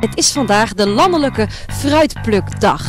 Het is vandaag de landelijke fruitplukdag.